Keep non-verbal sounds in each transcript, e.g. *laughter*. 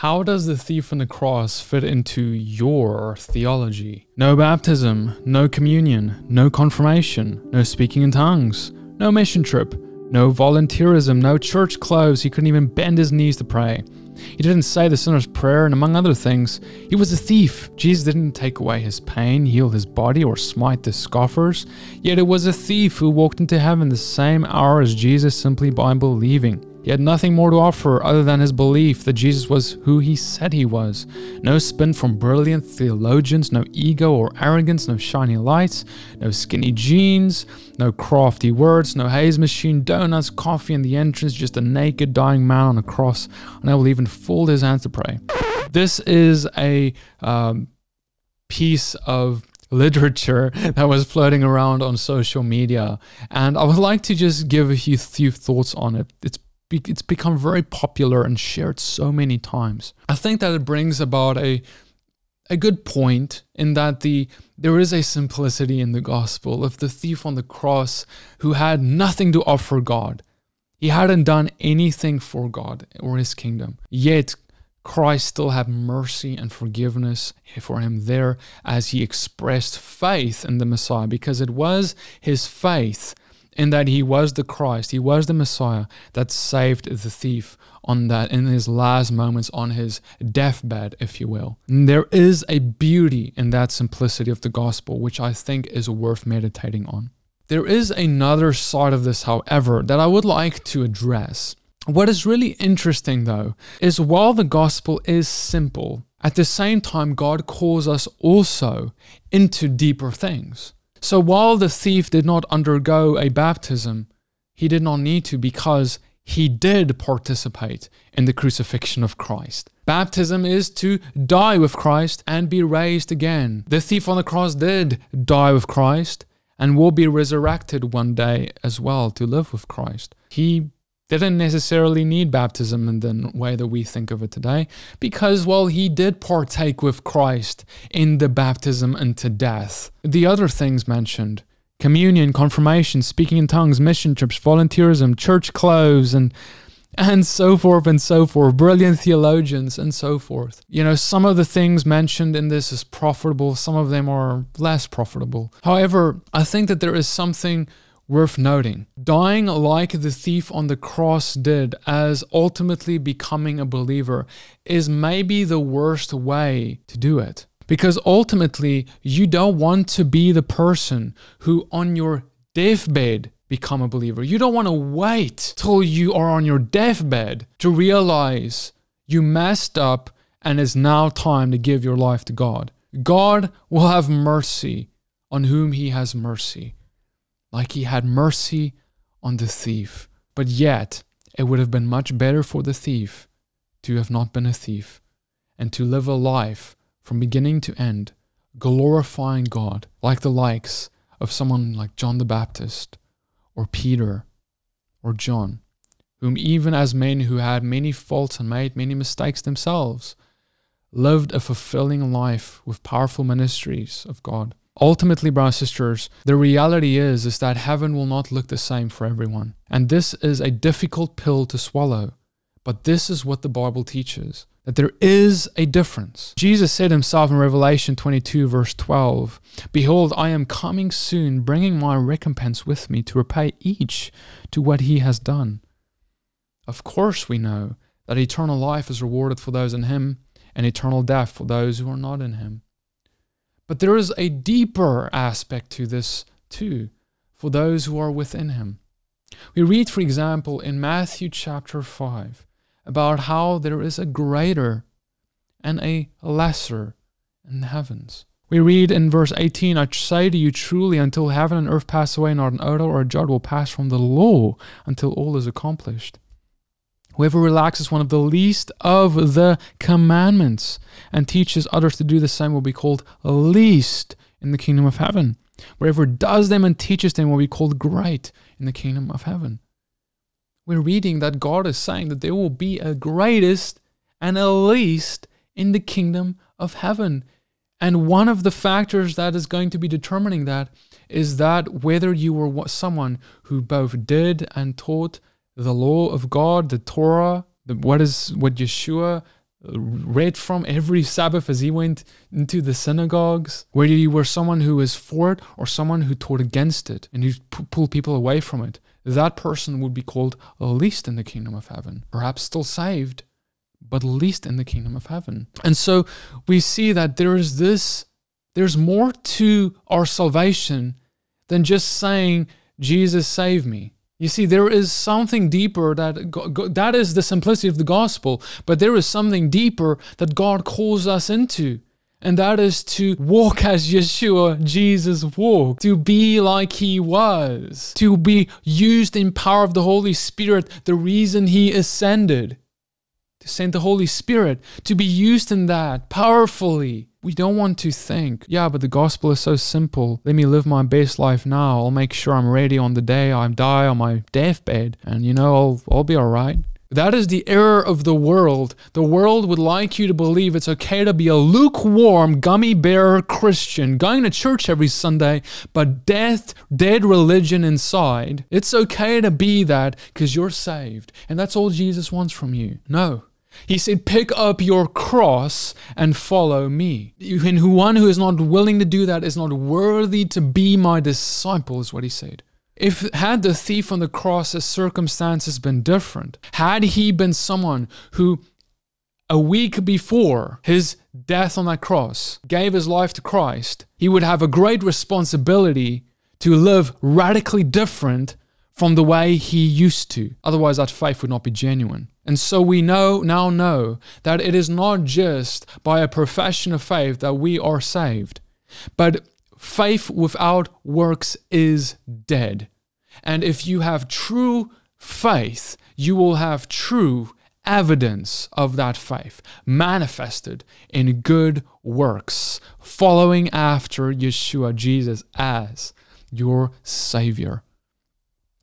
How does the thief on the cross fit into your theology? No baptism, no communion, no confirmation, no speaking in tongues, no mission trip, no volunteerism, no church clothes. He couldn't even bend his knees to pray. He didn't say the sinner's prayer, and among other things, he was a thief. Jesus didn't take away his pain, heal his body, or smite the scoffers. Yet it was a thief who walked into heaven the same hour as Jesus simply by believing. He had nothing more to offer other than his belief that Jesus was who he said he was. No spin from brilliant theologians, no ego or arrogance, no shiny lights, no skinny jeans, no crafty words, no haze machine, donuts, coffee in the entrance, just a naked dying man on a cross, and I will even fold his hands to pray. This is a um, piece of literature *laughs* that was floating around on social media, and I would like to just give a few, few thoughts on it. It's it's become very popular and shared so many times. I think that it brings about a a good point in that the there is a simplicity in the gospel of the thief on the cross who had nothing to offer God. He hadn't done anything for God or his kingdom. Yet Christ still had mercy and forgiveness for him there as he expressed faith in the Messiah because it was his faith in that he was the Christ, he was the Messiah that saved the thief on that in his last moments on his deathbed, if you will. And there is a beauty in that simplicity of the gospel, which I think is worth meditating on. There is another side of this, however, that I would like to address. What is really interesting, though, is while the gospel is simple, at the same time, God calls us also into deeper things. So while the thief did not undergo a baptism, he did not need to because he did participate in the crucifixion of Christ. Baptism is to die with Christ and be raised again. The thief on the cross did die with Christ and will be resurrected one day as well to live with Christ. He didn't necessarily need baptism in the way that we think of it today because, well, he did partake with Christ in the baptism unto death. The other things mentioned communion, confirmation, speaking in tongues, mission trips, volunteerism, church clothes, and and so forth and so forth, brilliant theologians and so forth. You know, some of the things mentioned in this is profitable, some of them are less profitable. However, I think that there is something worth noting. Dying like the thief on the cross did, as ultimately becoming a believer, is maybe the worst way to do it. Because ultimately, you don't want to be the person who, on your deathbed, become a believer. You don't want to wait till you are on your deathbed to realize you messed up and it's now time to give your life to God. God will have mercy on whom He has mercy like he had mercy on the thief. But yet, it would have been much better for the thief to have not been a thief and to live a life from beginning to end, glorifying God, like the likes of someone like John the Baptist or Peter or John, whom even as men who had many faults and made many mistakes themselves, lived a fulfilling life with powerful ministries of God. Ultimately, brothers and sisters, the reality is, is that heaven will not look the same for everyone. And this is a difficult pill to swallow. But this is what the Bible teaches that there is a difference. Jesus said himself in Revelation 22, verse 12 Behold, I am coming soon, bringing my recompense with me to repay each to what he has done. Of course, we know that eternal life is rewarded for those in him, and eternal death for those who are not in him. But there is a deeper aspect to this too, for those who are within him. We read, for example, in Matthew chapter 5 about how there is a greater and a lesser in the heavens. We read in verse 18, I say to you truly, until heaven and earth pass away, not an odor or a jot will pass from the law until all is accomplished. Whoever relaxes one of the least of the commandments and teaches others to do the same will be called least in the kingdom of heaven. Whoever does them and teaches them will be called great in the kingdom of heaven. We're reading that God is saying that there will be a greatest and a least in the kingdom of heaven. And one of the factors that is going to be determining that is that whether you were someone who both did and taught the law of God, the Torah, the, what is what Yeshua read from every Sabbath as he went into the synagogues? Whether you were someone who was for it or someone who taught against it and who p- pulled people away from it, that person would be called least in the kingdom of heaven. Perhaps still saved, but least in the kingdom of heaven. And so we see that there is this, there's more to our salvation than just saying, Jesus, save me. You see, there is something deeper that that is the simplicity of the gospel, but there is something deeper that God calls us into. And that is to walk *laughs* as Yeshua, Jesus walked, to be like he was, to be used in power of the Holy Spirit, the reason he ascended, to send the Holy Spirit, to be used in that powerfully. We don't want to think, yeah, but the gospel is so simple. Let me live my best life now. I'll make sure I'm ready on the day I die on my deathbed, and you know, I'll, I'll be all right. That is the error of the world. The world would like you to believe it's okay to be a lukewarm, gummy bear Christian, going to church every Sunday, but death, dead religion inside. It's okay to be that because you're saved. And that's all Jesus wants from you. No. He said, Pick up your cross and follow me. And who one who is not willing to do that is not worthy to be my disciple, is what he said. If had the thief on the cross's circumstances been different, had he been someone who a week before his death on that cross gave his life to Christ, he would have a great responsibility to live radically different from the way he used to. Otherwise, that faith would not be genuine. And so we know now know that it is not just by a profession of faith that we are saved, but faith without works is dead. And if you have true faith, you will have true evidence of that faith manifested in good works, following after Yeshua, Jesus, as your Savior.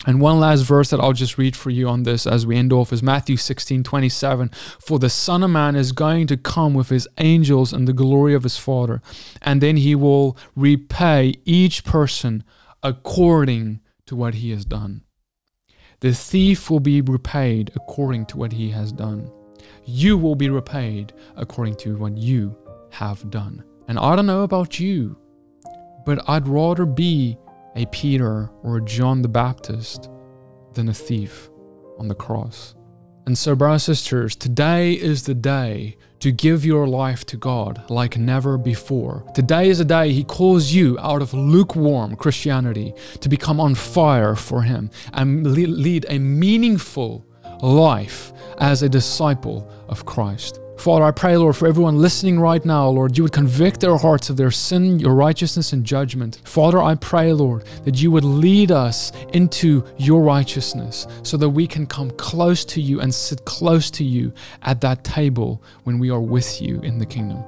And one last verse that I'll just read for you on this as we end off is Matthew 16 27. For the Son of Man is going to come with his angels in the glory of his Father, and then he will repay each person according to what he has done. The thief will be repaid according to what he has done. You will be repaid according to what you have done. And I don't know about you, but I'd rather be a Peter or a John the Baptist than a thief on the cross. And so, brothers and sisters, today is the day to give your life to God like never before. Today is a day He calls you out of lukewarm Christianity to become on fire for Him and lead a meaningful life as a disciple of Christ. Father, I pray, Lord, for everyone listening right now, Lord, you would convict their hearts of their sin, your righteousness, and judgment. Father, I pray, Lord, that you would lead us into your righteousness so that we can come close to you and sit close to you at that table when we are with you in the kingdom.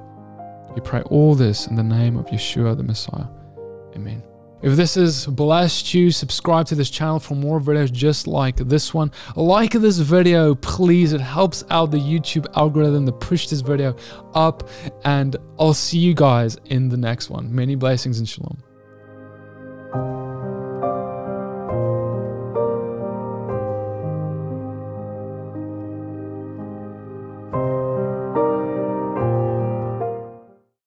We pray all this in the name of Yeshua the Messiah. Amen. If this has blessed you, subscribe to this channel for more videos just like this one. Like this video, please. It helps out the YouTube algorithm to push this video up. And I'll see you guys in the next one. Many blessings and shalom.